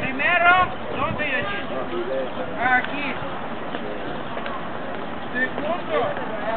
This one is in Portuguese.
Primero, ¿dónde yo é Aqui. Segundo.